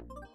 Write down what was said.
Música